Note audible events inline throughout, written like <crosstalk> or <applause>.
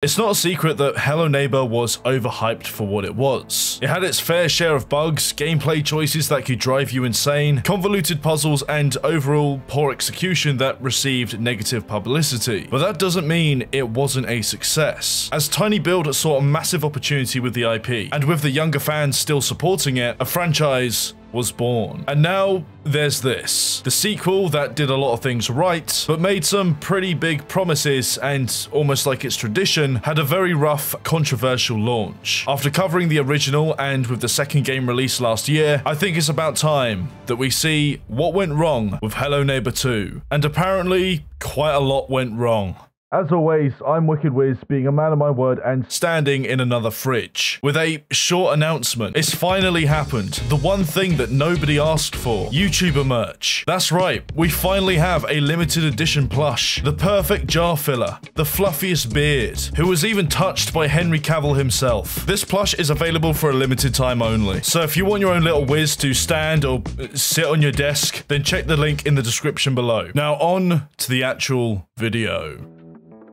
It's not a secret that Hello Neighbor was overhyped for what it was. It had its fair share of bugs, gameplay choices that could drive you insane, convoluted puzzles, and overall poor execution that received negative publicity. But that doesn't mean it wasn't a success. As Tiny Build saw a massive opportunity with the IP, and with the younger fans still supporting it, a franchise was born. And now there's this. The sequel that did a lot of things right, but made some pretty big promises and almost like its tradition, had a very rough, controversial launch. After covering the original and with the second game released last year, I think it's about time that we see what went wrong with Hello Neighbor 2. And apparently, quite a lot went wrong. As always, I'm Wicked Wiz, being a man of my word and standing in another fridge with a short announcement. It's finally happened. The one thing that nobody asked for. YouTuber merch. That's right, we finally have a limited edition plush. The perfect jar filler. The fluffiest beard. Who was even touched by Henry Cavill himself. This plush is available for a limited time only. So if you want your own little Wiz to stand or uh, sit on your desk, then check the link in the description below. Now on to the actual video.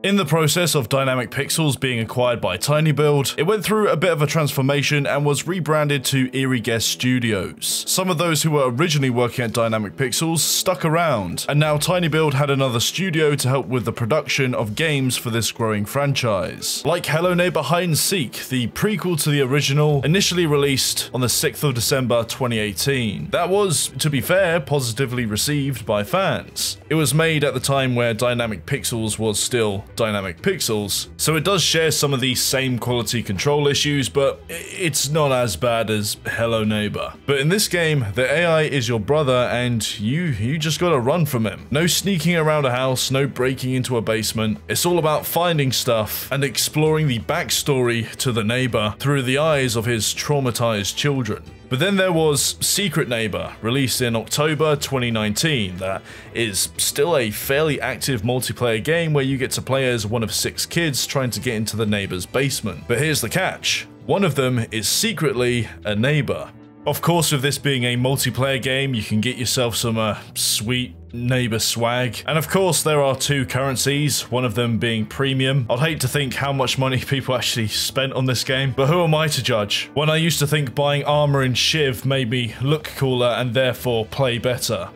In the process of Dynamic Pixels being acquired by TinyBuild, it went through a bit of a transformation and was rebranded to Eerie Guest Studios. Some of those who were originally working at Dynamic Pixels stuck around, and now TinyBuild had another studio to help with the production of games for this growing franchise. Like Hello Neighbor Hide and Seek, the prequel to the original, initially released on the 6th of December 2018. That was, to be fair, positively received by fans. It was made at the time where Dynamic Pixels was still dynamic pixels, so it does share some of these same quality control issues, but it's not as bad as Hello Neighbor. But in this game, the AI is your brother and you, you just gotta run from him. No sneaking around a house, no breaking into a basement. It's all about finding stuff and exploring the backstory to the neighbor through the eyes of his traumatized children. But then there was Secret Neighbor, released in October 2019, that is still a fairly active multiplayer game where you get to play as one of six kids trying to get into the neighbor's basement. But here's the catch. One of them is secretly a neighbor. Of course, with this being a multiplayer game, you can get yourself some uh, sweet neighbor swag. And of course, there are two currencies, one of them being premium. I'd hate to think how much money <laughs> people actually spent on this game, but who am I to judge? When I used to think buying armor and Shiv made me look cooler and therefore play better.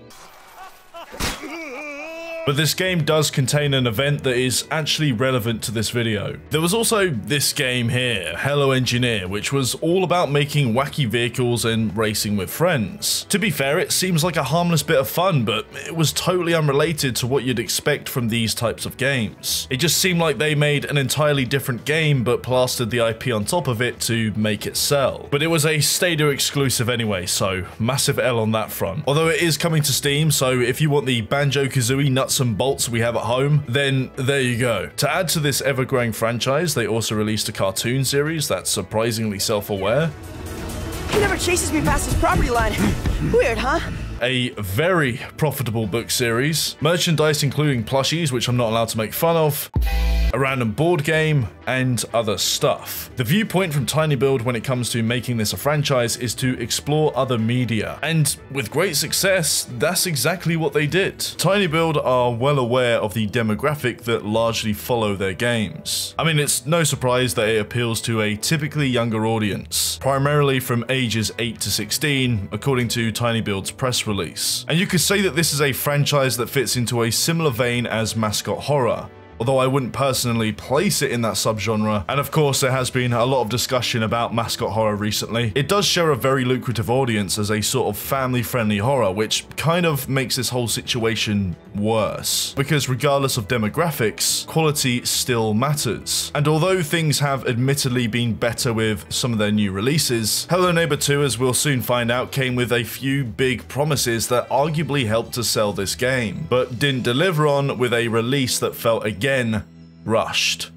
But this game does contain an event that is actually relevant to this video. There was also this game here, Hello Engineer, which was all about making wacky vehicles and racing with friends. To be fair, it seems like a harmless bit of fun, but it was totally unrelated to what you'd expect from these types of games. It just seemed like they made an entirely different game, but plastered the IP on top of it to make it sell. But it was a Stadia exclusive anyway, so massive L on that front. Although it is coming to Steam, so if you want the Banjo-Kazooie nuts and bolts we have at home, then there you go. To add to this ever-growing franchise, they also released a cartoon series that's surprisingly self-aware. He never chases me past his property line. <laughs> Weird, huh? A very profitable book series, merchandise including plushies, which I'm not allowed to make fun of, a random board game, and other stuff. The viewpoint from Tiny Build when it comes to making this a franchise is to explore other media, and with great success, that's exactly what they did. Tiny Build are well aware of the demographic that largely follow their games. I mean, it's no surprise that it appeals to a typically younger audience, primarily from ages 8 to 16, according to Tiny Build's press release. And you could say that this is a franchise that fits into a similar vein as Mascot Horror, although I wouldn't personally place it in that subgenre. And of course, there has been a lot of discussion about mascot horror recently. It does share a very lucrative audience as a sort of family-friendly horror, which kind of makes this whole situation worse. Because regardless of demographics, quality still matters. And although things have admittedly been better with some of their new releases, Hello Neighbor 2, as we'll soon find out, came with a few big promises that arguably helped to sell this game, but didn't deliver on with a release that felt again again rushed.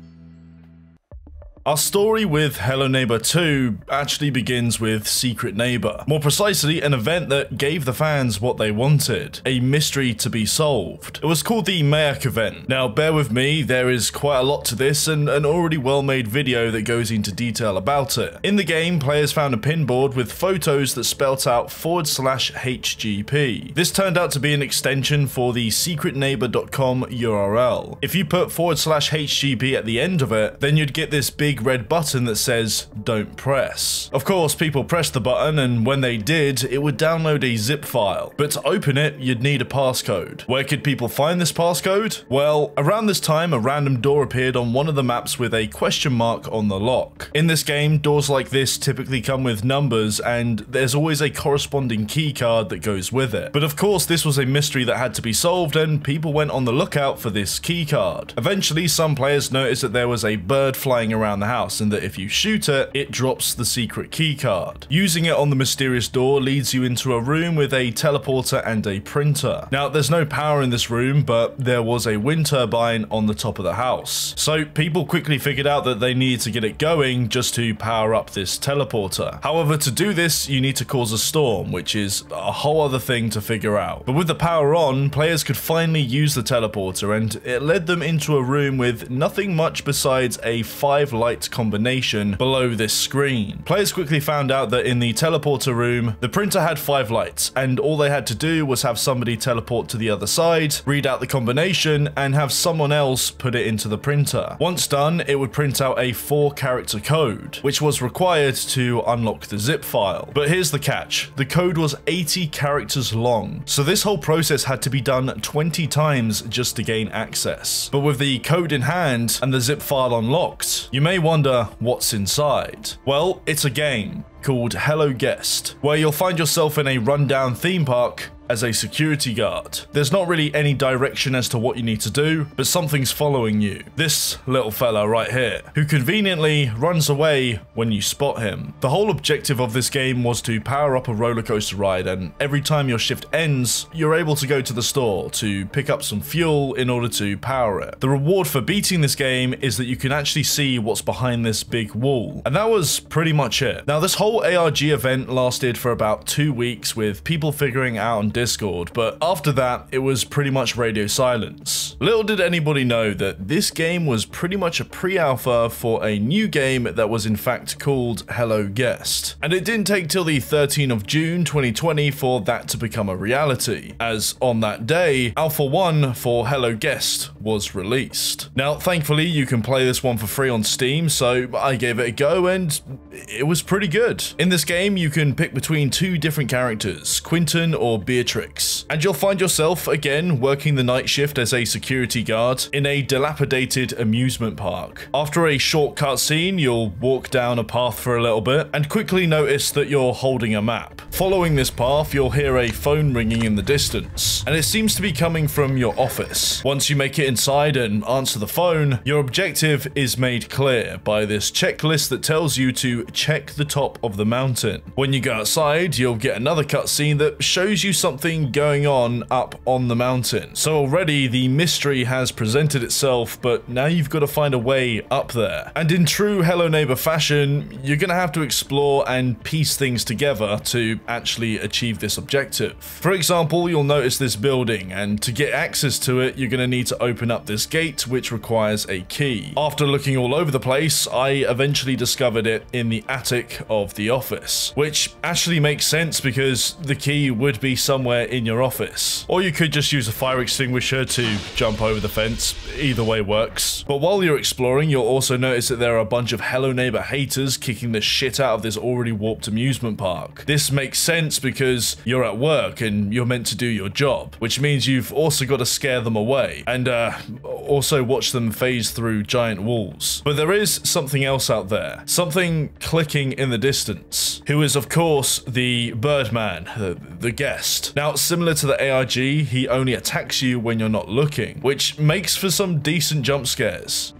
Our story with Hello Neighbor 2 actually begins with Secret Neighbor. More precisely, an event that gave the fans what they wanted, a mystery to be solved. It was called the Mayak event. Now, bear with me, there is quite a lot to this and an already well-made video that goes into detail about it. In the game, players found a pinboard with photos that spelt out forward slash HGP. This turned out to be an extension for the secretneighbor.com URL. If you put forward slash HGP at the end of it, then you'd get this big big red button that says don't press. Of course, people pressed the button and when they did, it would download a zip file. But to open it, you'd need a passcode. Where could people find this passcode? Well, around this time, a random door appeared on one of the maps with a question mark on the lock. In this game, doors like this typically come with numbers and there's always a corresponding key card that goes with it. But of course, this was a mystery that had to be solved and people went on the lookout for this key card. Eventually, some players noticed that there was a bird flying around the house and that if you shoot it, it drops the secret key card. Using it on the mysterious door leads you into a room with a teleporter and a printer. Now, there's no power in this room, but there was a wind turbine on the top of the house. So people quickly figured out that they needed to get it going just to power up this teleporter. However, to do this, you need to cause a storm, which is a whole other thing to figure out. But with the power on, players could finally use the teleporter and it led them into a room with nothing much besides a five light light combination below this screen. Players quickly found out that in the teleporter room, the printer had five lights, and all they had to do was have somebody teleport to the other side, read out the combination, and have someone else put it into the printer. Once done, it would print out a four character code, which was required to unlock the zip file. But here's the catch, the code was 80 characters long, so this whole process had to be done 20 times just to gain access. But with the code in hand and the zip file unlocked, you may wonder what's inside. Well, it's a game called Hello Guest, where you'll find yourself in a rundown theme park as a security guard. There's not really any direction as to what you need to do, but something's following you. This little fella right here, who conveniently runs away when you spot him. The whole objective of this game was to power up a roller coaster ride, and every time your shift ends, you're able to go to the store to pick up some fuel in order to power it. The reward for beating this game is that you can actually see what's behind this big wall. And that was pretty much it. Now this whole ARG event lasted for about two weeks with people figuring out on Discord, but after that, it was pretty much radio silence. Little did anybody know that this game was pretty much a pre-alpha for a new game that was in fact called Hello Guest. And it didn't take till the 13th of June 2020 for that to become a reality, as on that day, Alpha 1 for Hello Guest was released. Now, thankfully, you can play this one for free on Steam, so I gave it a go and it was pretty good. In this game, you can pick between two different characters, Quentin or Beatrix, and you'll find yourself, again, working the night shift as a security guard in a dilapidated amusement park. After a short cutscene, you'll walk down a path for a little bit and quickly notice that you're holding a map. Following this path, you'll hear a phone ringing in the distance, and it seems to be coming from your office. Once you make it inside and answer the phone, your objective is made clear by this checklist that tells you to check the top of the mountain. When you go outside, you'll get another cutscene that shows you something going on up on the mountain. So already the mystery has presented itself, but now you've got to find a way up there. And in true Hello Neighbor fashion, you're going to have to explore and piece things together to actually achieve this objective. For example, you'll notice this building, and to get access to it, you're going to need to open up this gate, which requires a key. After looking all over the place, I eventually discovered it in the attic of the office, which actually makes sense because the key would be somewhere in your office. Or you could just use a fire extinguisher to jump over the fence. Either way works. But while you're exploring, you'll also notice that there are a bunch of Hello Neighbor haters kicking the shit out of this already warped amusement park. This makes sense because you're at work and you're meant to do your job, which means you've also got to scare them away and uh, also watch them phase through giant walls. But there is something else out there, something clicking in the distance, who is of course the Birdman, the, the guest. Now, similar to the ARG, he only attacks you when you're not looking, which makes for some decent jump scares.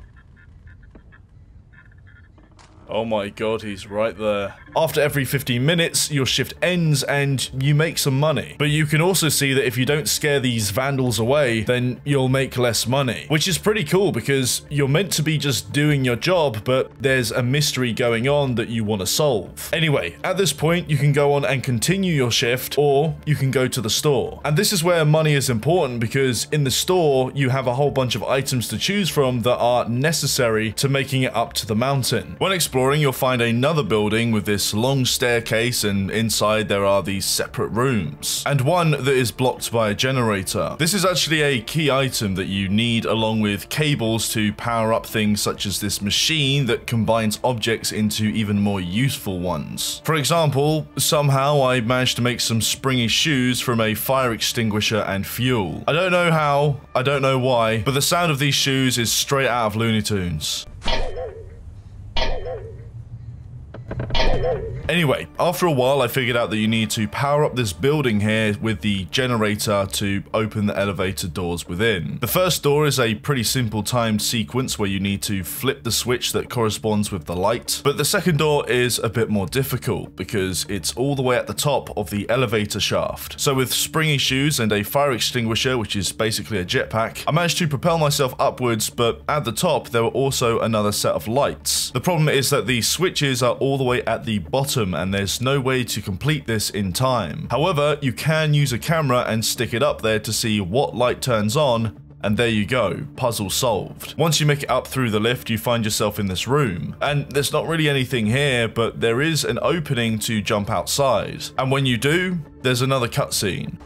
Oh my god, he's right there. After every 15 minutes, your shift ends and you make some money. But you can also see that if you don't scare these vandals away, then you'll make less money. Which is pretty cool because you're meant to be just doing your job, but there's a mystery going on that you want to solve. Anyway, at this point, you can go on and continue your shift, or you can go to the store. And this is where money is important because in the store, you have a whole bunch of items to choose from that are necessary to making it up to the mountain. When exploring, you'll find another building with this long staircase and inside there are these separate rooms. And one that is blocked by a generator. This is actually a key item that you need along with cables to power up things such as this machine that combines objects into even more useful ones. For example, somehow I managed to make some springy shoes from a fire extinguisher and fuel. I don't know how, I don't know why, but the sound of these shoes is straight out of Looney Tunes. Oh, Anyway, after a while I figured out that you need to power up this building here with the generator to open the elevator doors within. The first door is a pretty simple timed sequence where you need to flip the switch that corresponds with the light, but the second door is a bit more difficult because it's all the way at the top of the elevator shaft. So with springy shoes and a fire extinguisher, which is basically a jetpack, I managed to propel myself upwards, but at the top there were also another set of lights. The problem is that the switches are all the way at the bottom and there's no way to complete this in time. However, you can use a camera and stick it up there to see what light turns on and there you go, puzzle solved. Once you make it up through the lift, you find yourself in this room. And there's not really anything here, but there is an opening to jump outside. And when you do, there's another cutscene.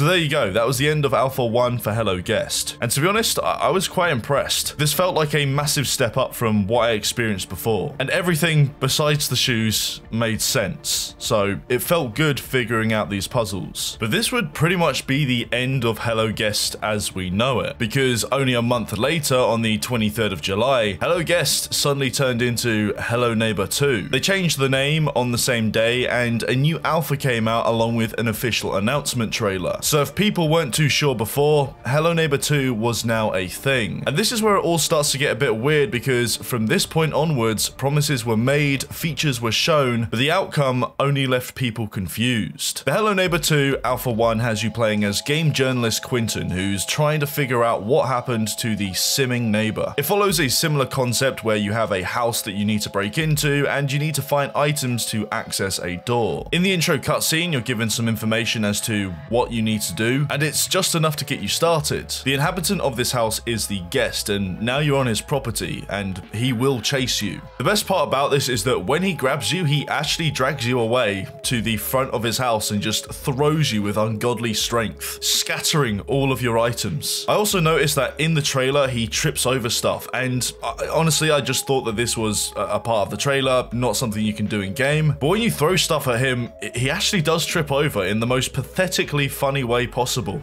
So there you go, that was the end of Alpha 1 for Hello Guest. And to be honest, I, I was quite impressed. This felt like a massive step up from what I experienced before. And everything besides the shoes made sense. So it felt good figuring out these puzzles. But this would pretty much be the end of Hello Guest as we know it. Because only a month later, on the 23rd of July, Hello Guest suddenly turned into Hello Neighbor 2. They changed the name on the same day and a new alpha came out along with an official announcement trailer. So if people weren't too sure before, Hello Neighbor 2 was now a thing. And this is where it all starts to get a bit weird because from this point onwards, promises were made, features were shown, but the outcome only left people confused. The Hello Neighbor 2 Alpha 1 has you playing as game journalist Quentin, who's trying to figure out what happened to the simming neighbor. It follows a similar concept where you have a house that you need to break into and you need to find items to access a door. In the intro cutscene, you're given some information as to what you need to do, and it's just enough to get you started. The inhabitant of this house is the guest, and now you're on his property, and he will chase you. The best part about this is that when he grabs you, he actually drags you away to the front of his house and just throws you with ungodly strength, scattering all of your items. I also noticed that in the trailer, he trips over stuff, and I, honestly, I just thought that this was a, a part of the trailer, not something you can do in game. But when you throw stuff at him, he actually does trip over in the most pathetically funny way possible.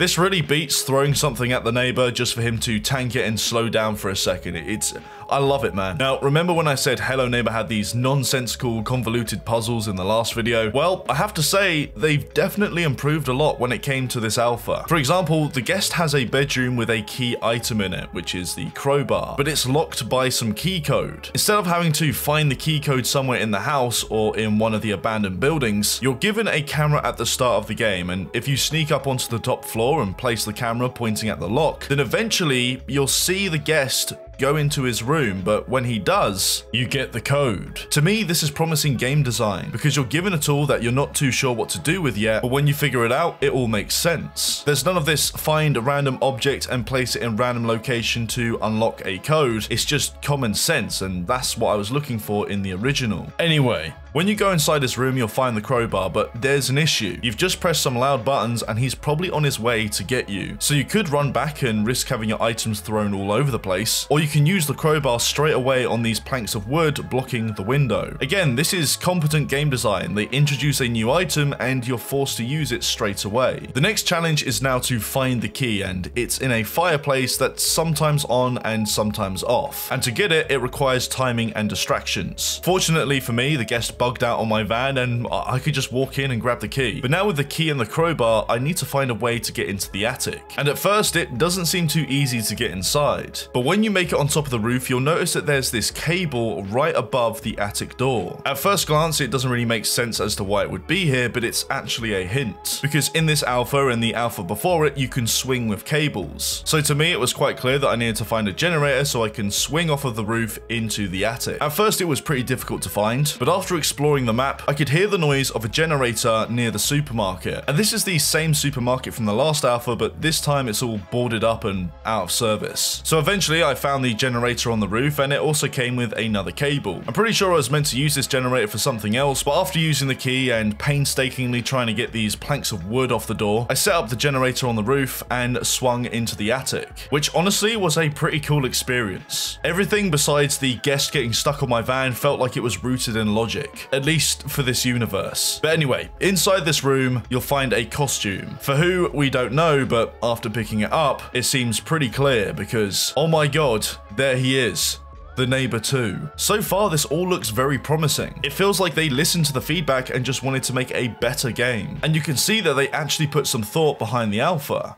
This really beats throwing something at the neighbor just for him to tank it and slow down for a second. It's I love it, man. Now, remember when I said Hello Neighbor had these nonsensical, convoluted puzzles in the last video? Well, I have to say, they've definitely improved a lot when it came to this alpha. For example, the guest has a bedroom with a key item in it, which is the crowbar, but it's locked by some key code. Instead of having to find the key code somewhere in the house or in one of the abandoned buildings, you're given a camera at the start of the game, and if you sneak up onto the top floor and place the camera pointing at the lock, then eventually you'll see the guest go into his room, but when he does, you get the code. To me, this is promising game design because you're given a tool that you're not too sure what to do with yet, but when you figure it out, it all makes sense. There's none of this find a random object and place it in random location to unlock a code. It's just common sense, and that's what I was looking for in the original. Anyway, When you go inside this room, you'll find the crowbar, but there's an issue. You've just pressed some loud buttons and he's probably on his way to get you. So you could run back and risk having your items thrown all over the place, or you can use the crowbar straight away on these planks of wood blocking the window. Again, this is competent game design. They introduce a new item and you're forced to use it straight away. The next challenge is now to find the key and it's in a fireplace that's sometimes on and sometimes off. And to get it, it requires timing and distractions. Fortunately for me, the guest bugged out on my van and I could just walk in and grab the key. But now with the key and the crowbar, I need to find a way to get into the attic. And at first, it doesn't seem too easy to get inside. But when you make it on top of the roof, you'll notice that there's this cable right above the attic door. At first glance, it doesn't really make sense as to why it would be here, but it's actually a hint. Because in this alpha and the alpha before it, you can swing with cables. So to me, it was quite clear that I needed to find a generator so I can swing off of the roof into the attic. At first, it was pretty difficult to find, but after the map, I could hear the noise of a generator near the supermarket. And this is the same supermarket from the last alpha, but this time it's all boarded up and out of service. So eventually I found the generator on the roof and it also came with another cable. I'm pretty sure I was meant to use this generator for something else, but after using the key and painstakingly trying to get these planks of wood off the door, I set up the generator on the roof and swung into the attic, which honestly was a pretty cool experience. Everything besides the guest getting stuck on my van felt like it was rooted in logic, at least for this universe. But anyway, inside this room, you'll find a costume. For who, we don't know, but after picking it up, it seems pretty clear because, oh my god, there he is. The Neighbor 2. So far, this all looks very promising. It feels like they listened to the feedback and just wanted to make a better game. And you can see that they actually put some thought behind the alpha.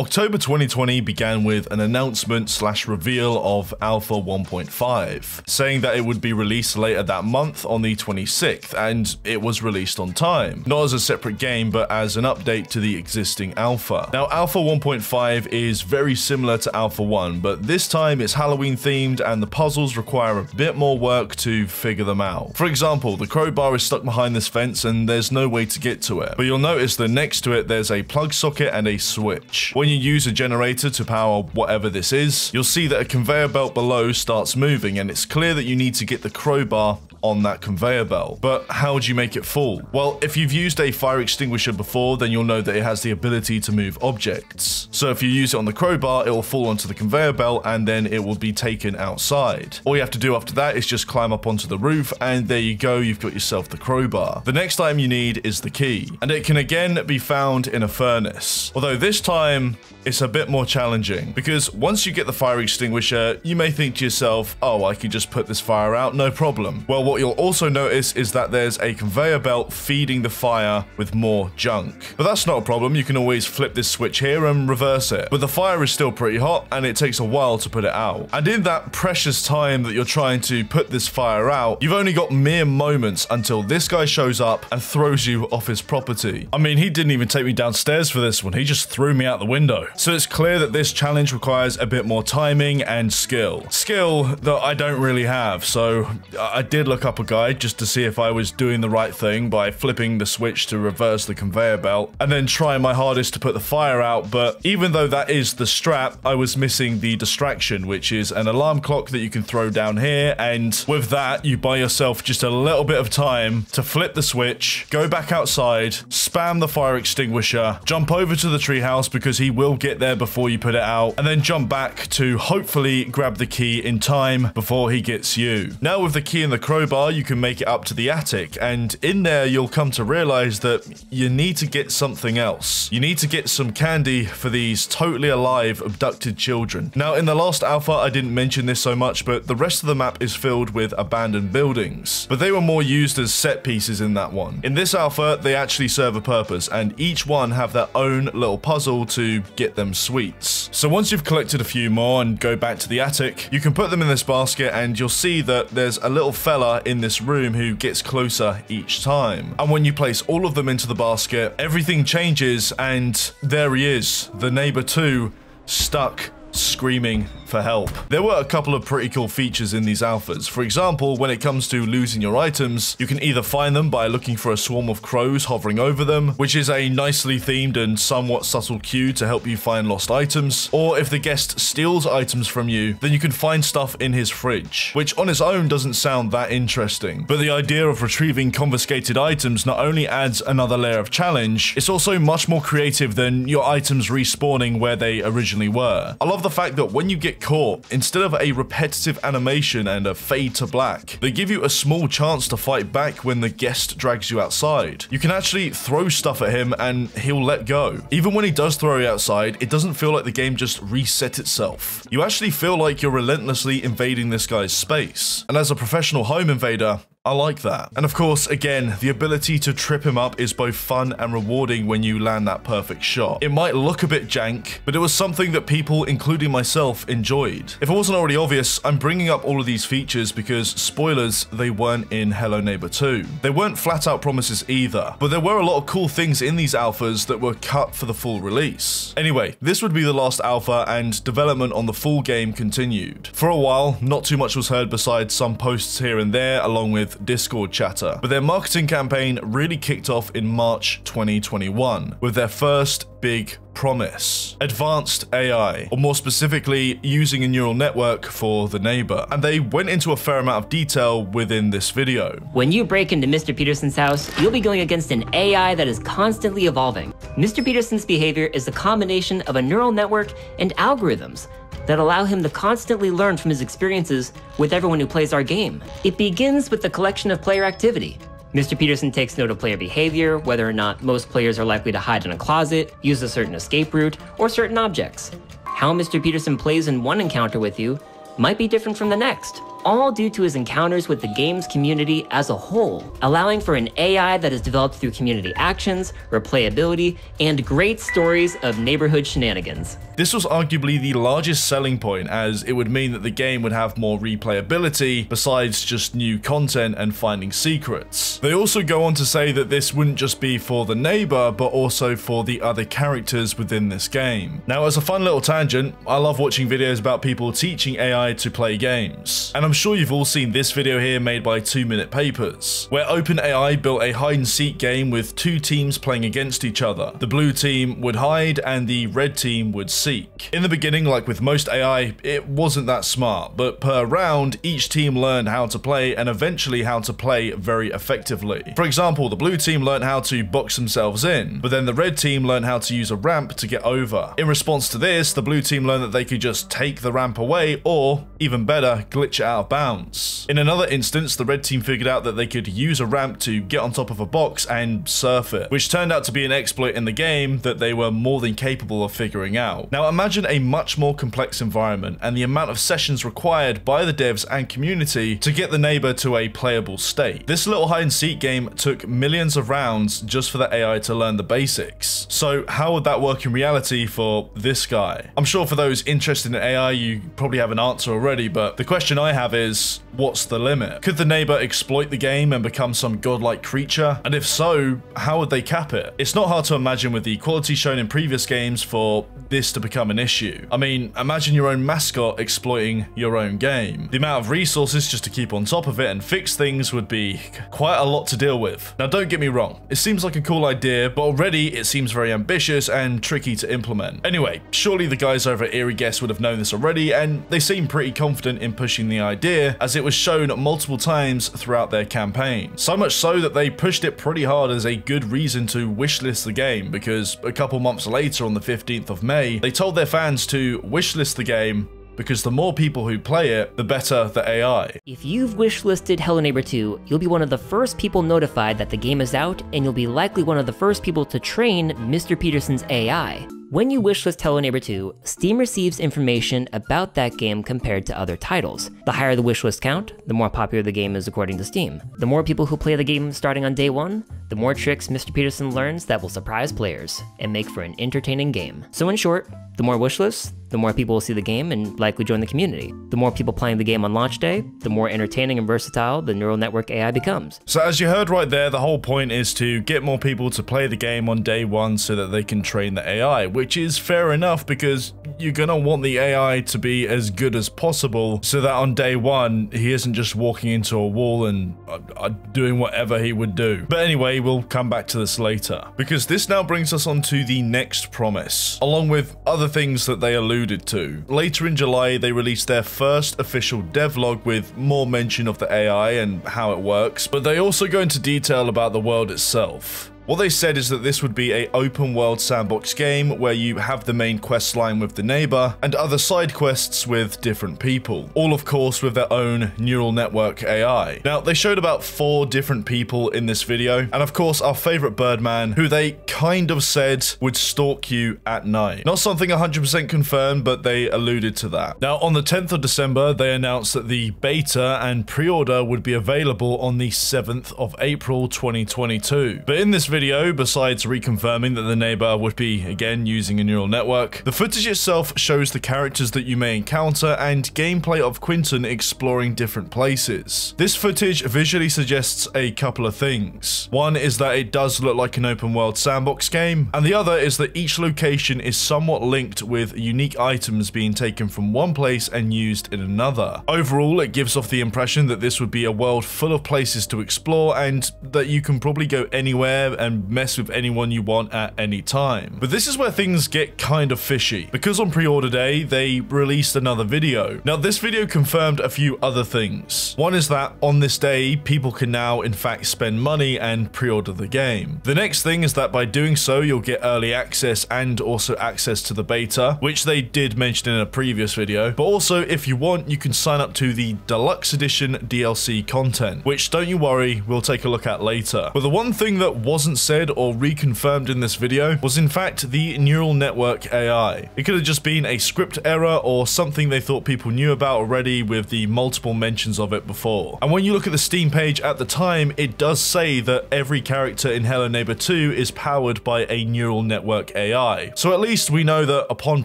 October 2020 began with an announcement slash reveal of Alpha 1.5, saying that it would be released later that month on the 26th, and it was released on time. Not as a separate game, but as an update to the existing Alpha. Now, Alpha 1.5 is very similar to Alpha 1, but this time it's Halloween themed and the puzzles require a bit more work to figure them out. For example, the crowbar is stuck behind this fence and there's no way to get to it, but you'll notice that next to it there's a plug socket and a switch. When you use a generator to power whatever this is, you'll see that a conveyor belt below starts moving and it's clear that you need to get the crowbar on that conveyor belt. But how do you make it fall? Well, if you've used a fire extinguisher before, then you'll know that it has the ability to move objects. So if you use it on the crowbar, it will fall onto the conveyor belt and then it will be taken outside. All you have to do after that is just climb up onto the roof and there you go, you've got yourself the crowbar. The next item you need is the key, and it can again be found in a furnace. Although this time, it's a bit more challenging because once you get the fire extinguisher, you may think to yourself, oh, I can just put this fire out, no problem. Well, what you'll also notice is that there's a conveyor belt feeding the fire with more junk. But that's not a problem, you can always flip this switch here and reverse it. But the fire is still pretty hot and it takes a while to put it out. And in that precious time that you're trying to put this fire out, you've only got mere moments until this guy shows up and throws you off his property. I mean, he didn't even take me downstairs for this one, he just threw me out the window. So it's clear that this challenge requires a bit more timing and skill. Skill that I don't really have, so uh, I did look up a guide just to see if I was doing the right thing by flipping the switch to reverse the conveyor belt, and then trying my hardest to put the fire out, but even though that is the strap, I was missing the distraction, which is an alarm clock that you can throw down here, and with that, you buy yourself just a little bit of time to flip the switch, go back outside, spam the fire extinguisher, jump over to the treehouse because he will get there before you put it out, and then jump back to hopefully grab the key in time before he gets you. Now with the key and the crowbar, you can make it up to the attic, and in there you'll come to realize that you need to get something else. You need to get some candy for these totally alive abducted children. Now in the last alpha, I didn't mention this so much, but the rest of the map is filled with abandoned buildings, but they were more used as set pieces in that one. In this alpha, they actually serve a purpose, and each one have their own little puzzle to get them sweets. So once you've collected a few more and go back to the attic, you can put them in this basket and you'll see that there's a little fella in this room who gets closer each time. And when you place all of them into the basket, everything changes and there he is, the neighbor 2, stuck screaming for help. There were a couple of pretty cool features in these alphas. For example, when it comes to losing your items, you can either find them by looking for a swarm of crows hovering over them, which is a nicely themed and somewhat subtle cue to help you find lost items, or if the guest steals items from you, then you can find stuff in his fridge, which on its own doesn't sound that interesting. But the idea of retrieving confiscated items not only adds another layer of challenge, it's also much more creative than your items respawning where they originally were. I love the fact that when you get caught, instead of a repetitive animation and a fade to black, they give you a small chance to fight back when the guest drags you outside. You can actually throw stuff at him and he'll let go. Even when he does throw you outside, it doesn't feel like the game just reset itself. You actually feel like you're relentlessly invading this guy's space. And as a professional home invader, I like that. And of course, again, the ability to trip him up is both fun and rewarding when you land that perfect shot. It might look a bit jank, but it was something that people, including myself, enjoyed. If it wasn't already obvious, I'm bringing up all of these features because, spoilers, they weren't in Hello Neighbor 2. They weren't flat out promises either, but there were a lot of cool things in these alphas that were cut for the full release. Anyway, this would be the last alpha and development on the full game continued. For a while, not too much was heard besides some posts here and there along with Discord chatter, but their marketing campaign really kicked off in March 2021 with their first big promise advanced AI, or more specifically, using a neural network for the neighbor. And they went into a fair amount of detail within this video. When you break into Mr. Peterson's house, you'll be going against an AI that is constantly evolving. Mr. Peterson's behavior is a combination of a neural network and algorithms that allow him to constantly learn from his experiences with everyone who plays our game. It begins with the collection of player activity. Mr. Peterson takes note of player behavior, whether or not most players are likely to hide in a closet, use a certain escape route, or certain objects. How Mr. Peterson plays in one encounter with you might be different from the next all due to his encounters with the game's community as a whole, allowing for an AI that is developed through community actions, replayability, and great stories of neighborhood shenanigans. This was arguably the largest selling point as it would mean that the game would have more replayability besides just new content and finding secrets. They also go on to say that this wouldn't just be for the neighbor but also for the other characters within this game. Now as a fun little tangent, I love watching videos about people teaching AI to play games. And I'm sure you've all seen this video here made by 2 Minute Papers, where OpenAI built a hide and seek game with two teams playing against each other. The blue team would hide and the red team would seek. In the beginning, like with most AI, it wasn't that smart, but per round, each team learned how to play and eventually how to play very effectively. For example, the blue team learned how to box themselves in, but then the red team learned how to use a ramp to get over. In response to this, the blue team learned that they could just take the ramp away or, even better, glitch it out of bounds. In another instance, the red team figured out that they could use a ramp to get on top of a box and surf it, which turned out to be an exploit in the game that they were more than capable of figuring out. Now imagine a much more complex environment and the amount of sessions required by the devs and community to get the neighbor to a playable state. This little hide and seek game took millions of rounds just for the AI to learn the basics. So how would that work in reality for this guy? I'm sure for those interested in AI, you probably have an answer already, but the question I have have is, what's the limit? Could the neighbor exploit the game and become some godlike creature? And if so, how would they cap it? It's not hard to imagine with the quality shown in previous games for this to become an issue. I mean, imagine your own mascot exploiting your own game. The amount of resources just to keep on top of it and fix things would be quite a lot to deal with. Now don't get me wrong, it seems like a cool idea, but already it seems very ambitious and tricky to implement. Anyway, surely the guys over at Eerie Guest would have known this already, and they seem pretty confident in pushing the idea, as it was shown multiple times throughout their campaign. So much so that they pushed it pretty hard as a good reason to wishlist the game, because a couple months later on the 15th of May, They told their fans to wishlist the game because the more people who play it, the better the AI. If you've wishlisted Hello Neighbor 2, you'll be one of the first people notified that the game is out, and you'll be likely one of the first people to train Mr. Peterson's AI. When you wishlist Hello Neighbor 2, Steam receives information about that game compared to other titles. The higher the wishlist count, the more popular the game is according to Steam. The more people who play the game starting on day one, the more tricks Mr. Peterson learns that will surprise players and make for an entertaining game. So in short, the more wishlists, the more people will see the game and likely join the community. The more people playing the game on launch day, the more entertaining and versatile the neural network AI becomes. So as you heard right there, the whole point is to get more people to play the game on day one so that they can train the AI, which is fair enough because you're gonna want the AI to be as good as possible so that on day one, he isn't just walking into a wall and uh, uh, doing whatever he would do. But anyway, we'll come back to this later. Because this now brings us on to the next promise, along with other things that they alluded to. Later in July, they released their first official devlog with more mention of the AI and how it works, but they also go into detail about the world itself. What they said is that this would be a open world sandbox game where you have the main quest line with the neighbor and other side quests with different people, all of course with their own neural network AI. Now they showed about four different people in this video and of course our favorite Birdman who they kind of said would stalk you at night. Not something 100% confirmed but they alluded to that. Now on the 10th of December they announced that the beta and pre-order would be available on the 7th of April 2022. But in this video video, besides reconfirming that the neighbor would be again using a neural network, the footage itself shows the characters that you may encounter and gameplay of Quentin exploring different places. This footage visually suggests a couple of things. One is that it does look like an open world sandbox game, and the other is that each location is somewhat linked with unique items being taken from one place and used in another. Overall, it gives off the impression that this would be a world full of places to explore and that you can probably go anywhere and and mess with anyone you want at any time. But this is where things get kind of fishy, because on pre-order day, they released another video. Now, this video confirmed a few other things. One is that on this day, people can now in fact spend money and pre-order the game. The next thing is that by doing so, you'll get early access and also access to the beta, which they did mention in a previous video. But also, if you want, you can sign up to the deluxe edition DLC content, which don't you worry, we'll take a look at later. But the one thing that wasn't said or reconfirmed in this video was in fact the neural network AI. It could have just been a script error or something they thought people knew about already with the multiple mentions of it before. And when you look at the Steam page at the time, it does say that every character in Hello Neighbor 2 is powered by a neural network AI. So at least we know that upon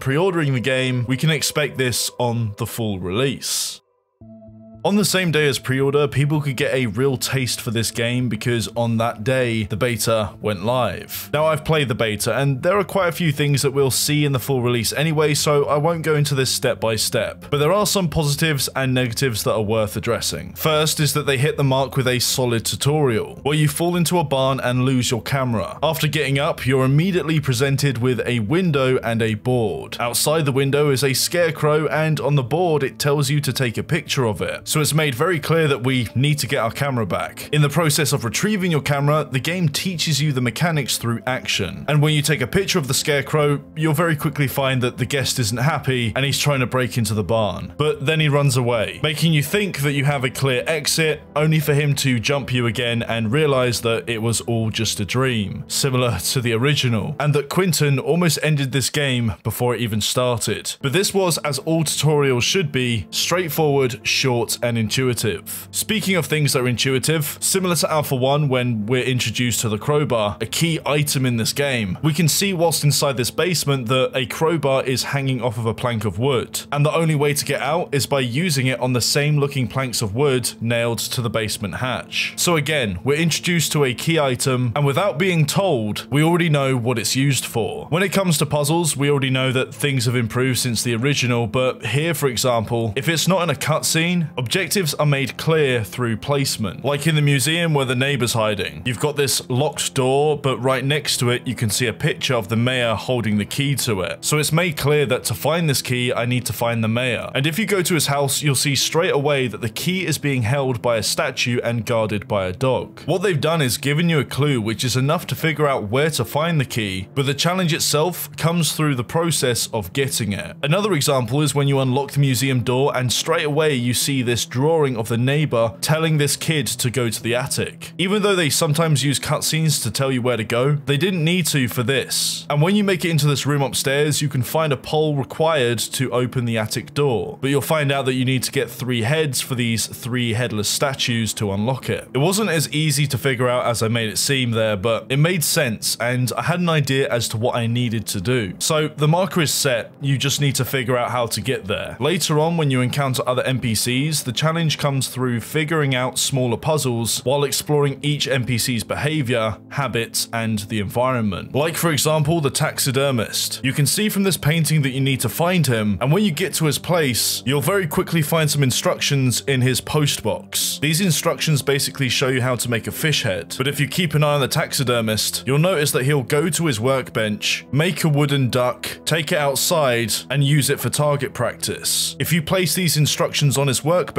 pre-ordering the game, we can expect this on the full release. On the same day as pre-order, people could get a real taste for this game because on that day, the beta went live. Now I've played the beta and there are quite a few things that we'll see in the full release anyway, so I won't go into this step by step. But there are some positives and negatives that are worth addressing. First is that they hit the mark with a solid tutorial, where you fall into a barn and lose your camera. After getting up, you're immediately presented with a window and a board. Outside the window is a scarecrow and on the board it tells you to take a picture of it. So so it's made very clear that we need to get our camera back. In the process of retrieving your camera, the game teaches you the mechanics through action. And when you take a picture of the scarecrow, you'll very quickly find that the guest isn't happy and he's trying to break into the barn. But then he runs away, making you think that you have a clear exit, only for him to jump you again and realize that it was all just a dream, similar to the original, and that Quentin almost ended this game before it even started. But this was, as all tutorials should be, straightforward, short, and intuitive. Speaking of things that are intuitive, similar to Alpha 1 when we're introduced to the crowbar, a key item in this game, we can see whilst inside this basement that a crowbar is hanging off of a plank of wood, and the only way to get out is by using it on the same looking planks of wood nailed to the basement hatch. So again, we're introduced to a key item, and without being told, we already know what it's used for. When it comes to puzzles, we already know that things have improved since the original, but here for example, if it's not in a cutscene, objectives are made clear through placement. Like in the museum where the neighbor's hiding. You've got this locked door, but right next to it, you can see a picture of the mayor holding the key to it. So it's made clear that to find this key, I need to find the mayor. And if you go to his house, you'll see straight away that the key is being held by a statue and guarded by a dog. What they've done is given you a clue, which is enough to figure out where to find the key, but the challenge itself comes through the process of getting it. Another example is when you unlock the museum door and straight away you see this drawing of the neighbor telling this kid to go to the attic. Even though they sometimes use cutscenes to tell you where to go, they didn't need to for this. And when you make it into this room upstairs, you can find a pole required to open the attic door. But you'll find out that you need to get three heads for these three headless statues to unlock it. It wasn't as easy to figure out as I made it seem there, but it made sense and I had an idea as to what I needed to do. So the marker is set, you just need to figure out how to get there. Later on when you encounter other NPCs, the challenge comes through figuring out smaller puzzles while exploring each NPC's behavior, habits, and the environment. Like for example, the taxidermist. You can see from this painting that you need to find him, and when you get to his place, you'll very quickly find some instructions in his post box. These instructions basically show you how to make a fish head, but if you keep an eye on the taxidermist, you'll notice that he'll go to his workbench, make a wooden duck, take it outside, and use it for target practice. If you place these instructions on his workbench,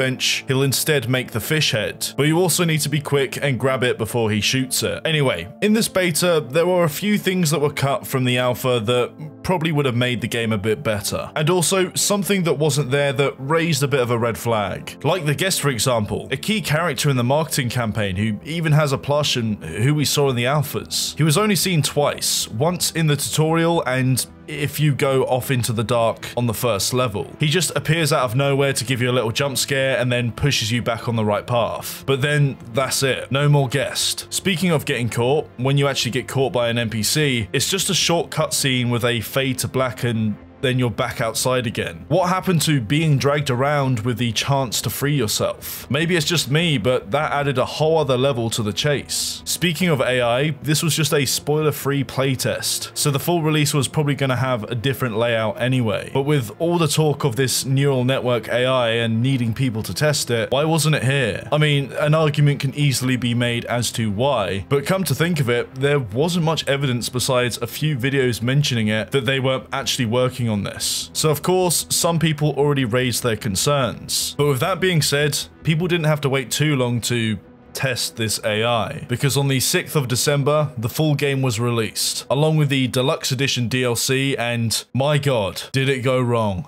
he'll instead make the fish head, but you also need to be quick and grab it before he shoots it. Anyway, in this beta, there were a few things that were cut from the alpha that probably would have made the game a bit better. And also, something that wasn't there that raised a bit of a red flag. Like the guest, for example, a key character in the marketing campaign who even has a plush and who we saw in the alphas. He was only seen twice, once in the tutorial and if you go off into the dark on the first level. He just appears out of nowhere to give you a little jump scare and then pushes you back on the right path. But then that's it. No more guest. Speaking of getting caught, when you actually get caught by an NPC, it's just a short cutscene with a fade to black and then you're back outside again. What happened to being dragged around with the chance to free yourself? Maybe it's just me, but that added a whole other level to the chase. Speaking of AI, this was just a spoiler-free playtest, so the full release was probably going to have a different layout anyway. But with all the talk of this neural network AI and needing people to test it, why wasn't it here? I mean, an argument can easily be made as to why, but come to think of it, there wasn't much evidence besides a few videos mentioning it that they weren't actually working on this. So of course, some people already raised their concerns. But with that being said, people didn't have to wait too long to test this AI, because on the 6th of December, the full game was released, along with the deluxe edition DLC, and my god, did it go wrong.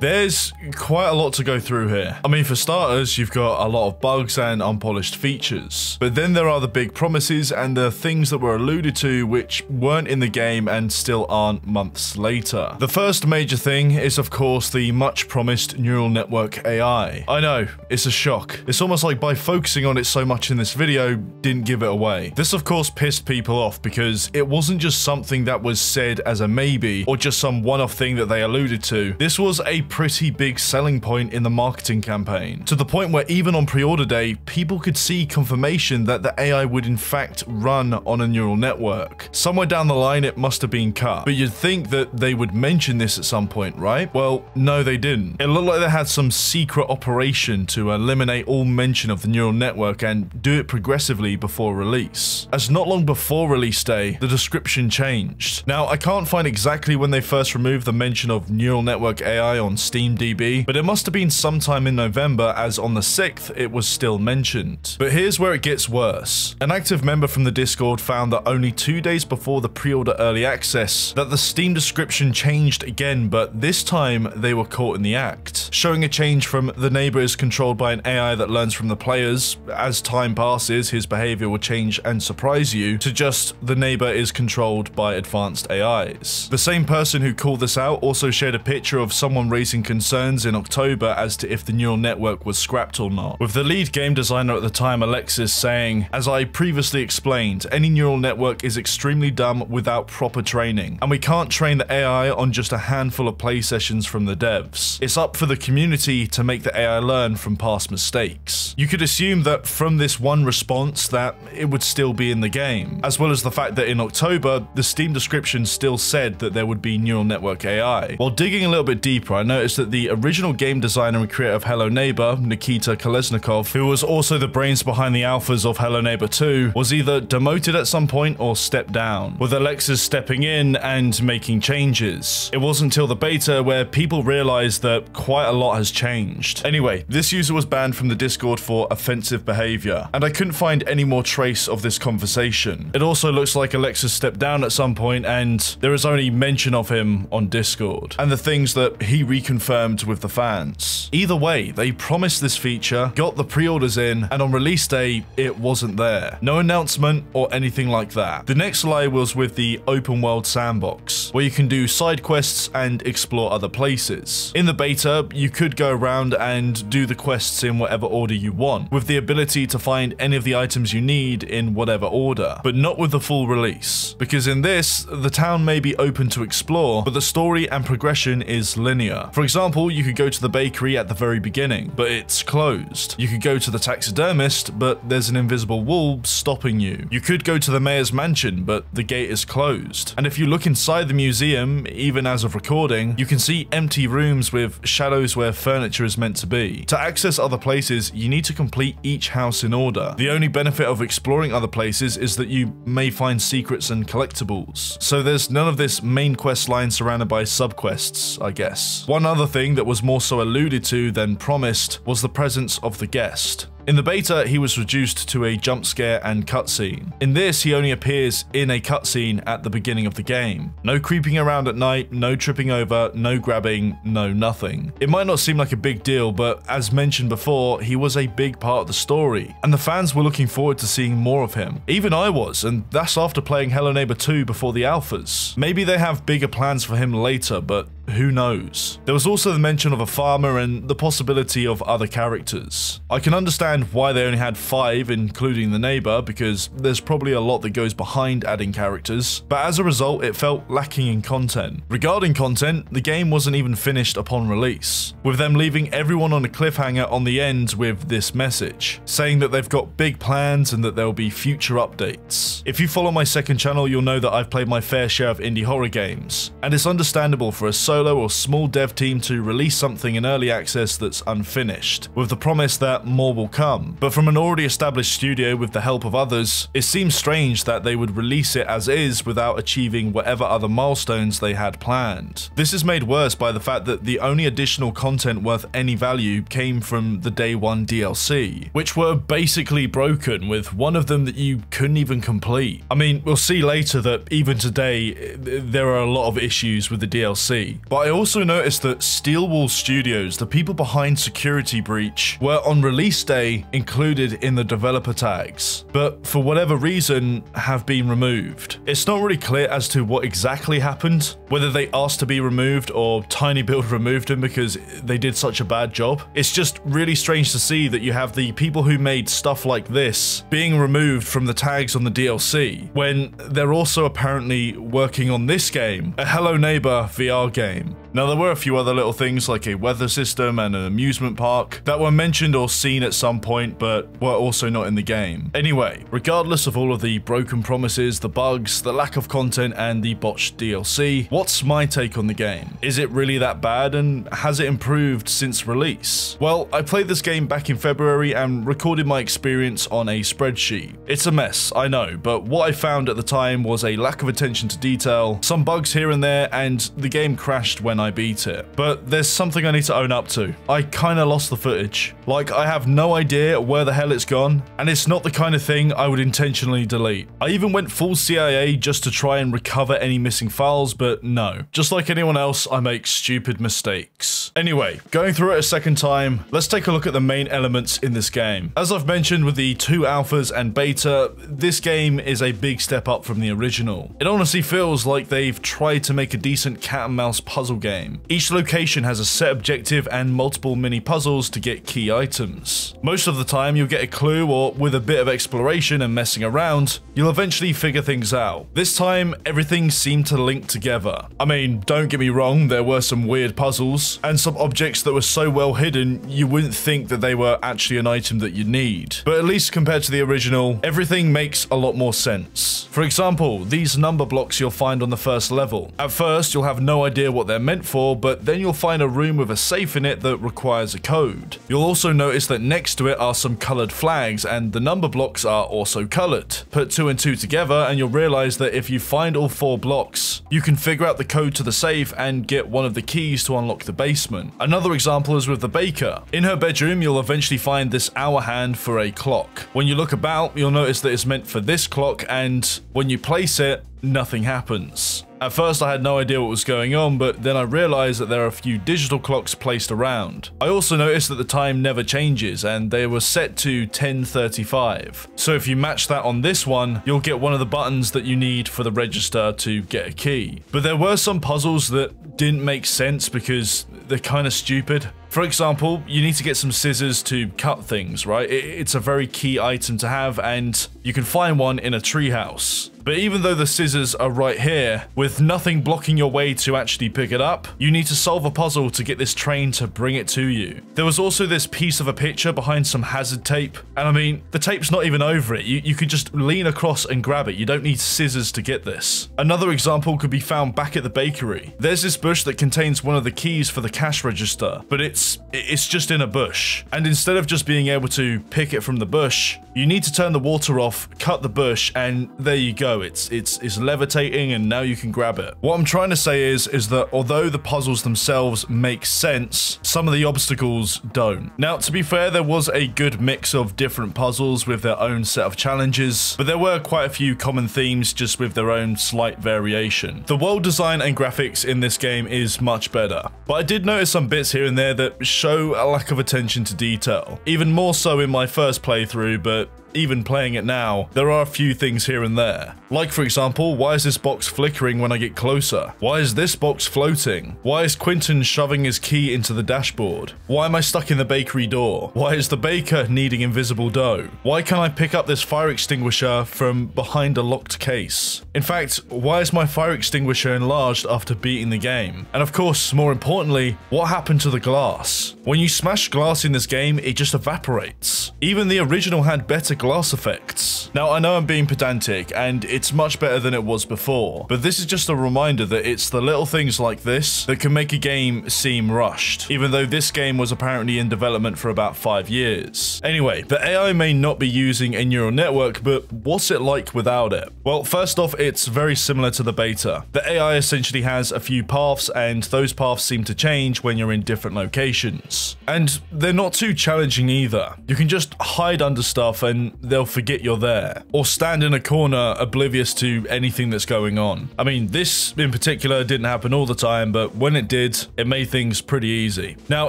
There's quite a lot to go through here. I mean, for starters, you've got a lot of bugs and unpolished features. But then there are the big promises and the things that were alluded to which weren't in the game and still aren't months later. The first major thing is, of course, the much promised neural network AI. I know, it's a shock. It's almost like by focusing on it so much in this video, didn't give it away. This, of course, pissed people off because it wasn't just something that was said as a maybe or just some one-off thing that they alluded to. This was a pretty big selling point in the marketing campaign, to the point where even on pre-order day, people could see confirmation that the AI would in fact run on a neural network. Somewhere down the line it must have been cut, but you'd think that they would mention this at some point, right? Well, no they didn't. It looked like they had some secret operation to eliminate all mention of the neural network and do it progressively before release. As not long before release day, the description changed. Now, I can't find exactly when they first removed the mention of neural network AI on SteamDB, but it must have been sometime in November as on the 6th it was still mentioned. But here's where it gets worse. An active member from the Discord found that only two days before the pre-order early access, that the Steam description changed again, but this time they were caught in the act, showing a change from the neighbor is controlled by an AI that learns from the players, as time passes his behavior will change and surprise you, to just the neighbor is controlled by advanced AIs. The same person who called this out also shared a picture of someone raising concerns in October as to if the neural network was scrapped or not, with the lead game designer at the time Alexis saying, as I previously explained, any neural network is extremely dumb without proper training, and we can't train the AI on just a handful of play sessions from the devs. It's up for the community to make the AI learn from past mistakes. You could assume that from this one response that it would still be in the game, as well as the fact that in October, the Steam description still said that there would be neural network AI. While digging a little bit deeper, I noticed that the original game designer and creator of Hello Neighbor, Nikita Kolesnikov, who was also the brains behind the alphas of Hello Neighbor 2, was either demoted at some point or stepped down, with Alexis stepping in and making changes. It wasn't until the beta where people realized that quite a lot has changed. Anyway, this user was banned from the Discord for offensive behavior, and I couldn't find any more trace of this conversation. It also looks like Alexis stepped down at some point and there is only mention of him on Discord, and the things that he reconfirmed with the fans. Either way, they promised this feature, got the pre-orders in, and on release day, it wasn't there. No announcement or anything like that. The next lie was with the open world sandbox, where you can do side quests and explore other places. In the beta, you could go around and do the quests in whatever order you want, with the ability to find any of the items you need in whatever order, but not with the full release. Because in this, the town may be open to explore, but the story and progression is linear. For example, you could go to the bakery at the very beginning, but it's closed. You could go to the taxidermist, but there's an invisible wall stopping you. You could go to the mayor's mansion, but the gate is closed. And if you look inside the museum, even as of recording, you can see empty rooms with shadows where furniture is meant to be. To access other places, you need to complete each house in order. The only benefit of exploring other places is that you may find secrets and collectibles. So there's none of this main quest line surrounded by subquests, I guess. One other thing that was more so alluded to than promised was the presence of the guest. In the beta, he was reduced to a jump scare and cutscene. In this, he only appears in a cutscene at the beginning of the game. No creeping around at night, no tripping over, no grabbing, no nothing. It might not seem like a big deal, but as mentioned before, he was a big part of the story, and the fans were looking forward to seeing more of him. Even I was, and that's after playing Hello Neighbor 2 before the alphas. Maybe they have bigger plans for him later, but who knows? There was also the mention of a farmer and the possibility of other characters. I can understand why they only had five, including the neighbor, because there's probably a lot that goes behind adding characters, but as a result, it felt lacking in content. Regarding content, the game wasn't even finished upon release, with them leaving everyone on a cliffhanger on the end with this message, saying that they've got big plans and that there will be future updates. If you follow my second channel, you'll know that I've played my fair share of indie horror games, and it's understandable for a solo solo or small dev team to release something in early access that's unfinished, with the promise that more will come. But from an already established studio with the help of others, it seems strange that they would release it as is without achieving whatever other milestones they had planned. This is made worse by the fact that the only additional content worth any value came from the day one DLC, which were basically broken with one of them that you couldn't even complete. I mean, we'll see later that even today, there are a lot of issues with the DLC, but I also noticed that Steel Wool Studios, the people behind Security Breach, were on release day included in the developer tags, but for whatever reason have been removed. It's not really clear as to what exactly happened, whether they asked to be removed or Tiny tinyBuild <laughs> removed them because they did such a bad job. It's just really strange to see that you have the people who made stuff like this being removed from the tags on the DLC, when they're also apparently working on this game, a Hello Neighbor VR game. Now, there were a few other little things like a weather system and an amusement park that were mentioned or seen at some point, but were also not in the game. Anyway, regardless of all of the broken promises, the bugs, the lack of content, and the botched DLC, what's my take on the game? Is it really that bad, and has it improved since release? Well, I played this game back in February and recorded my experience on a spreadsheet. It's a mess, I know, but what I found at the time was a lack of attention to detail, some bugs here and there, and the game crashed when I beat it. But there's something I need to own up to. I kinda lost the footage. Like, I have no idea where the hell it's gone, and it's not the kind of thing I would intentionally delete. I even went full CIA just to try and recover any missing files, but no. Just like anyone else, I make stupid mistakes. Anyway, going through it a second time, let's take a look at the main elements in this game. As I've mentioned with the two alphas and beta, this game is a big step up from the original. It honestly feels like they've tried to make a decent cat and mouse puzzle game game. Each location has a set objective and multiple mini puzzles to get key items. Most of the time you'll get a clue or with a bit of exploration and messing around, you'll eventually figure things out. This time everything seemed to link together. I mean, don't get me wrong, there were some weird puzzles and some objects that were so well hidden you wouldn't think that they were actually an item that you need. But at least compared to the original, everything makes a lot more sense. For example, these number blocks you'll find on the first level. At first, you'll have no idea what they're meant meant for, but then you'll find a room with a safe in it that requires a code. You'll also notice that next to it are some coloured flags and the number blocks are also coloured. Put two and two together and you'll realise that if you find all four blocks, you can figure out the code to the safe and get one of the keys to unlock the basement. Another example is with the baker. In her bedroom, you'll eventually find this hour hand for a clock. When you look about, you'll notice that it's meant for this clock and when you place it, nothing happens. At first I had no idea what was going on, but then I realised that there are a few digital clocks placed around. I also noticed that the time never changes, and they were set to 10.35. So if you match that on this one, you'll get one of the buttons that you need for the register to get a key. But there were some puzzles that didn't make sense because they're kind of stupid. For example, you need to get some scissors to cut things, right? It's a very key item to have, and you can find one in a treehouse. But even though the scissors are right here, with with nothing blocking your way to actually pick it up. You need to solve a puzzle to get this train to bring it to you. There was also this piece of a picture behind some hazard tape, and I mean, the tape's not even over it. You, you could just lean across and grab it. You don't need scissors to get this. Another example could be found back at the bakery. There's this bush that contains one of the keys for the cash register, but it's it's just in a bush. And instead of just being able to pick it from the bush, you need to turn the water off, cut the bush, and there you go. It's it's it's levitating and now you can grab it. What I'm trying to say is is that although the puzzles themselves make sense, some of the obstacles don't. Now, to be fair, there was a good mix of different puzzles with their own set of challenges, but there were quite a few common themes just with their own slight variation. The world design and graphics in this game is much better, but I did notice some bits here and there that show a lack of attention to detail. Even more so in my first playthrough, but even playing it now, there are a few things here and there. Like for example, why is this box flickering when I get closer? Why is this box floating? Why is Quentin shoving his key into the dashboard? Why am I stuck in the bakery door? Why is the baker needing invisible dough? Why can I pick up this fire extinguisher from behind a locked case? In fact, why is my fire extinguisher enlarged after beating the game? And of course, more importantly, what happened to the glass? When you smash glass in this game, it just evaporates. Even the original had better glass effects. Now, I know I'm being pedantic, and it's much better than it was before, but this is just a reminder that it's the little things like this that can make a game seem rushed, even though this game was apparently in development for about five years. Anyway, the AI may not be using a neural network, but what's it like without it? Well, first off, it's very similar to the beta. The AI essentially has a few paths, and those paths seem to change when you're in different locations. And they're not too challenging either. You can just hide under stuff and they'll forget you're there, or stand in a corner oblivious to anything that's going on. I mean, this in particular didn't happen all the time, but when it did, it made things pretty easy. Now,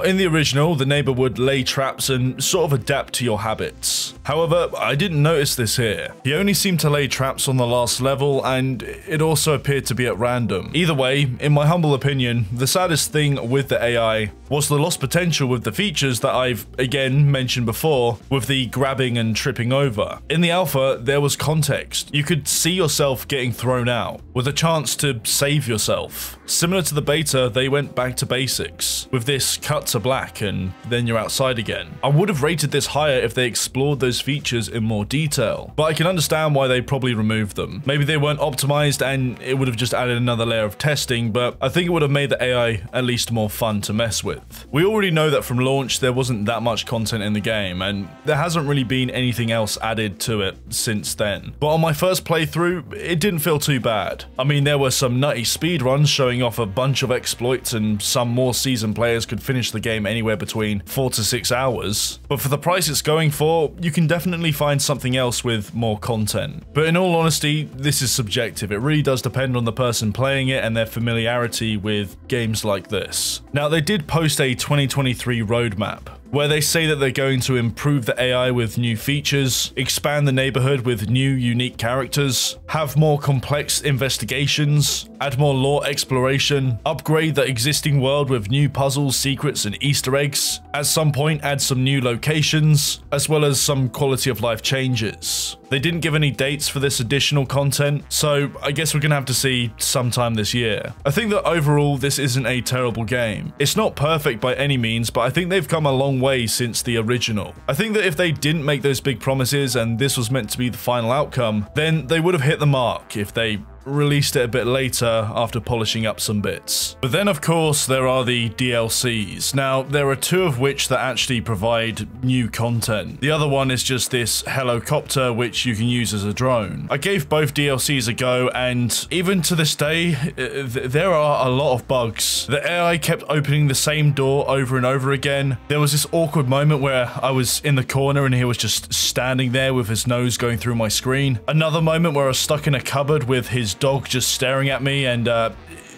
in the original, the neighbor would lay traps and sort of adapt to your habits. However, I didn't notice this here. He only seemed to lay traps on the last level, and it also appeared to be at random. Either way, in my humble opinion, the saddest thing with the AI was the lost potential with the features that I've again mentioned before, with the grabbing and tripping over. In the alpha, there was context. You could see yourself getting thrown out, with a chance to save yourself. Similar to the beta, they went back to basics, with this cut to black and then you're outside again. I would have rated this higher if they explored those features in more detail, but I can understand why they probably removed them. Maybe they weren't optimized and it would have just added another layer of testing, but I think it would have made the AI at least more fun to mess with. We already know that from launch there wasn't that much content in the game, and there hasn't really been anything else added to it since then. But on my first playthrough, it didn't feel too bad. I mean, there were some nutty speedruns showing off a bunch of exploits, and some more seasoned players could finish the game anywhere between 4 to 6 hours. But for the price it's going for, you can definitely find something else with more content. But in all honesty, this is subjective. It really does depend on the person playing it and their familiarity with games like this. Now, they did post a 2023 roadmap, where they say that they're going to improve the AI with new features, expand the neighborhood with new unique characters, have more complex investigations, add more lore exploration, upgrade the existing world with new puzzles, secrets, and Easter eggs, at some point add some new locations, as well as some quality of life changes. They didn't give any dates for this additional content, so I guess we're gonna have to see sometime this year. I think that overall this isn't a terrible game. It's not perfect by any means, but I think they've come a long way since the original. I think that if they didn't make those big promises and this was meant to be the final outcome, then they would have hit the mark if they released it a bit later after polishing up some bits. But then of course there are the DLCs. Now there are two of which that actually provide new content. The other one is just this helicopter which you can use as a drone. I gave both DLCs a go and even to this day uh, there are a lot of bugs. The AI kept opening the same door over and over again. There was this awkward moment where I was in the corner and he was just standing there with his nose going through my screen. Another moment where I was stuck in a cupboard with his dog just staring at me and uh,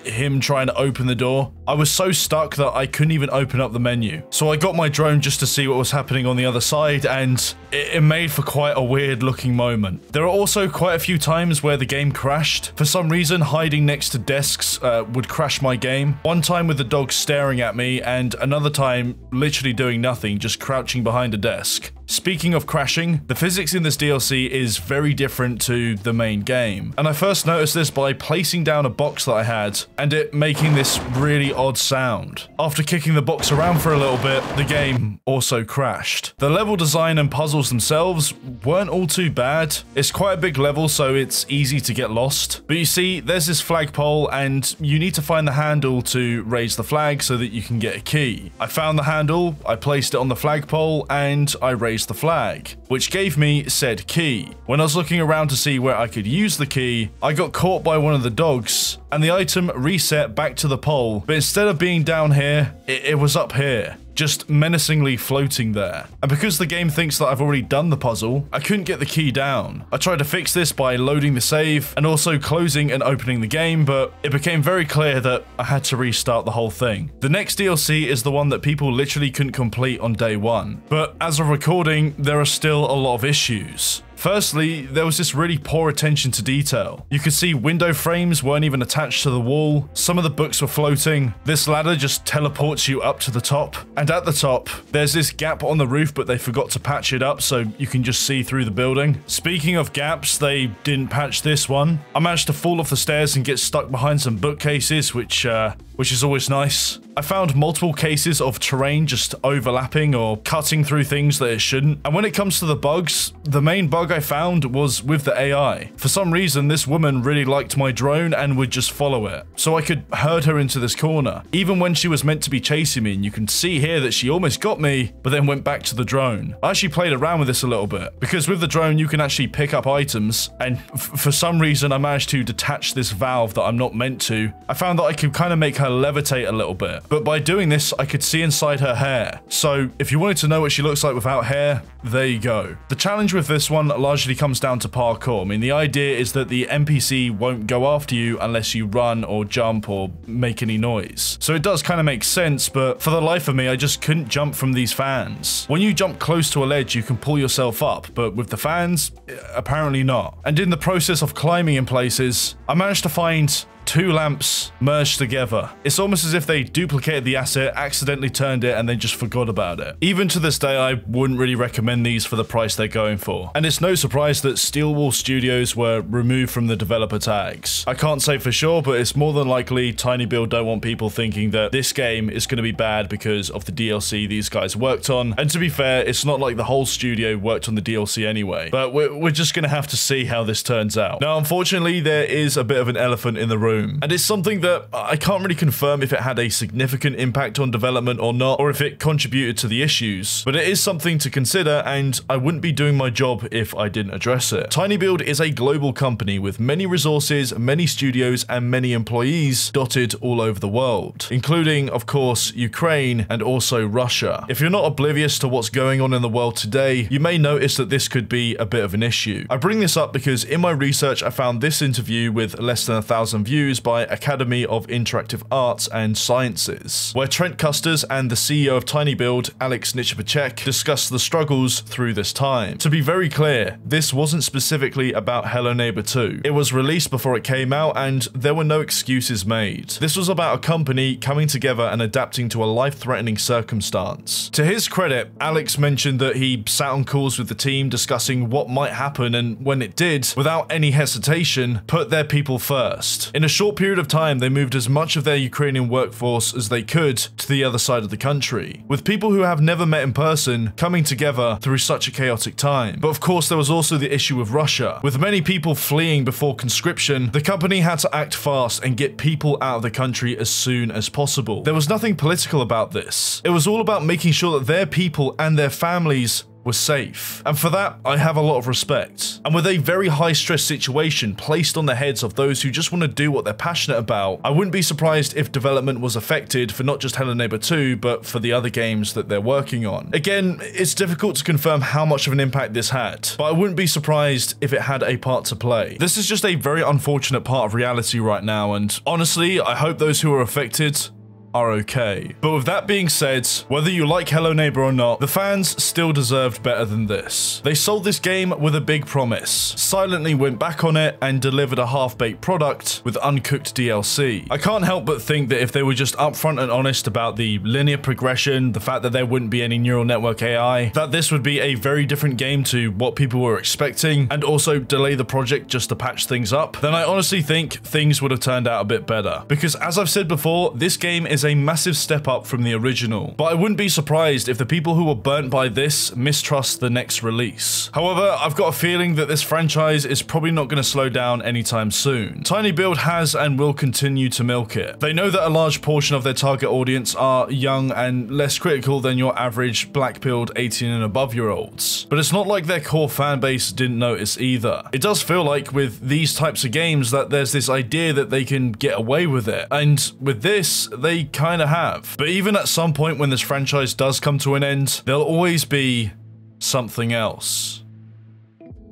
him trying to open the door. I was so stuck that I couldn't even open up the menu. So I got my drone just to see what was happening on the other side and it, it made for quite a weird looking moment. There are also quite a few times where the game crashed. For some reason, hiding next to desks uh, would crash my game. One time with the dog staring at me and another time literally doing nothing, just crouching behind a desk. Speaking of crashing, the physics in this DLC is very different to the main game. And I first noticed this by placing down a box that I had and it making this really odd sound. After kicking the box around for a little bit, the game also crashed. The level design and puzzles themselves weren't all too bad. It's quite a big level, so it's easy to get lost. But you see, there's this flagpole and you need to find the handle to raise the flag so that you can get a key. I found the handle, I placed it on the flagpole, and I raised the flag, which gave me said key. When I was looking around to see where I could use the key, I got caught by one of the dogs, and the item reset back to the pole, but instead of being down here, it, it was up here just menacingly floating there. And because the game thinks that I've already done the puzzle, I couldn't get the key down. I tried to fix this by loading the save and also closing and opening the game, but it became very clear that I had to restart the whole thing. The next DLC is the one that people literally couldn't complete on day one, but as of recording, there are still a lot of issues. Firstly, there was this really poor attention to detail. You could see window frames weren't even attached to the wall, some of the books were floating, this ladder just teleports you up to the top, and at the top, there's this gap on the roof but they forgot to patch it up so you can just see through the building. Speaking of gaps, they didn't patch this one. I managed to fall off the stairs and get stuck behind some bookcases, which uh, which is always nice. I found multiple cases of terrain just overlapping or cutting through things that it shouldn't. And when it comes to the bugs, the main bug I found was with the AI. For some reason, this woman really liked my drone and would just follow it. So I could herd her into this corner. Even when she was meant to be chasing me, and you can see here that she almost got me, but then went back to the drone. I actually played around with this a little bit, because with the drone, you can actually pick up items, and for some reason, I managed to detach this valve that I'm not meant to. I found that I could kind of make her levitate a little bit. But by doing this, I could see inside her hair. So if you wanted to know what she looks like without hair, there you go. The challenge with this one largely comes down to parkour. I mean, the idea is that the NPC won't go after you unless you run or jump or make any noise. So it does kind of make sense, but for the life of me, I just couldn't jump from these fans. When you jump close to a ledge, you can pull yourself up, but with the fans, eh, apparently not. And in the process of climbing in places, I managed to find two lamps merged together. It's almost as if they duplicated the asset, accidentally turned it, and then just forgot about it. Even to this day, I wouldn't really recommend these for the price they're going for. And it's no surprise that Steel Wool Studios were removed from the developer tags. I can't say for sure, but it's more than likely tinyBuild don't want people thinking that this game is going to be bad because of the DLC these guys worked on. And to be fair, it's not like the whole studio worked on the DLC anyway. But we're, we're just going to have to see how this turns out. Now, unfortunately, there is a bit of an elephant in the room. And it's something that I can't really confirm if it had a significant impact on development or not, or if it contributed to the issues. But it is something to consider, and I wouldn't be doing my job if I didn't address it. tinyBuild is a global company with many resources, many studios, and many employees dotted all over the world, including, of course, Ukraine and also Russia. If you're not oblivious to what's going on in the world today, you may notice that this could be a bit of an issue. I bring this up because in my research, I found this interview with less than a thousand views by Academy of Interactive Arts and Sciences, where Trent Kusters and the CEO of tinyBuild, Alex Nichiporchik, discuss the struggles through this time. To be very clear, this wasn't specifically about Hello Neighbor 2. It was released before it came out and there were no excuses made. This was about a company coming together and adapting to a life-threatening circumstance. To his credit, Alex mentioned that he sat on calls with the team discussing what might happen and when it did, without any hesitation, put their people first. In a short period of time, they moved as much of their Ukrainian workforce as they could to the other side of the country, with people who have never met in person coming together through such a chaotic time. But of course, there was also the issue of Russia. With many people fleeing before conscription, the company had to act fast and get people out of the country as soon as possible. There was nothing political about this. It was all about making sure that their people and their families was safe. And for that, I have a lot of respect. And with a very high stress situation placed on the heads of those who just want to do what they're passionate about, I wouldn't be surprised if development was affected for not just Hello Neighbor 2, but for the other games that they're working on. Again, it's difficult to confirm how much of an impact this had, but I wouldn't be surprised if it had a part to play. This is just a very unfortunate part of reality right now, and honestly, I hope those who are affected are okay. But with that being said, whether you like Hello Neighbor or not, the fans still deserved better than this. They sold this game with a big promise, silently went back on it, and delivered a half-baked product with uncooked DLC. I can't help but think that if they were just upfront and honest about the linear progression, the fact that there wouldn't be any neural network AI, that this would be a very different game to what people were expecting, and also delay the project just to patch things up, then I honestly think things would have turned out a bit better. Because as I've said before, this game is a massive step up from the original, but I wouldn't be surprised if the people who were burnt by this mistrust the next release. However, I've got a feeling that this franchise is probably not going to slow down anytime soon. tinyBuild has and will continue to milk it. They know that a large portion of their target audience are young and less critical than your average black-pilled 18 and above year olds. But it's not like their core fan base didn't notice either. It does feel like with these types of games that there's this idea that they can get away with it. And with this, they kind of have. But even at some point when this franchise does come to an end, there'll always be something else.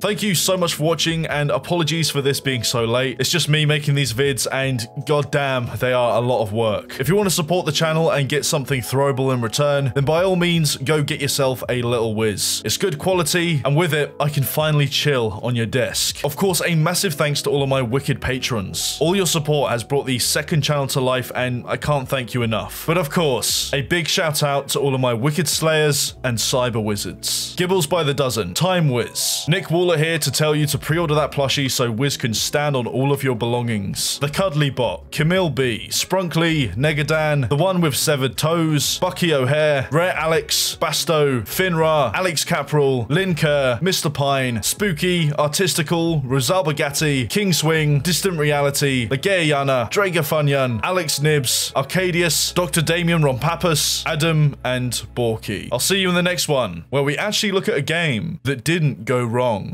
Thank you so much for watching and apologies for this being so late. It's just me making these vids and goddamn, they are a lot of work. If you want to support the channel and get something throwable in return, then by all means, go get yourself a little whiz. It's good quality and with it, I can finally chill on your desk. Of course, a massive thanks to all of my wicked patrons. All your support has brought the second channel to life and I can't thank you enough. But of course, a big shout out to all of my wicked slayers and cyber wizards. Gibbles by the dozen, Time Wiz, Nick Waller here to tell you to pre-order that plushie so Wiz can stand on all of your belongings. The Cuddly Bot, Camille B, Sprunkly, Negadan, the one with severed toes, Bucky O'Hare, Rare Alex, Basto, Finra, Alex Caprell, Lynn Kerr, Mr. Pine, Spooky, Artistical, Rosal Bagatti, King Swing, Distant Reality, Legayana, Draga Funyan, Alex Nibs, Arcadius, Dr. Damien Rompapus, Adam, and Borky. I'll see you in the next one, where we actually look at a game that didn't go wrong.